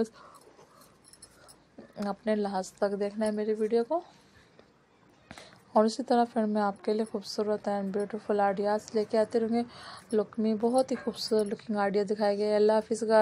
बस। अपने लास्ट तक देखना है मेरी वीडियो को। और इसी तरह फिर मैं आपके लिए खूबसूरत एंड ब्यूटीफुल आइडियाज़ लेके आते रहूँगी। लुक में बहुत ही खूबसूरत लुकिंग आइडिया दिखाए गए अल्लाह हाफिज़ गाय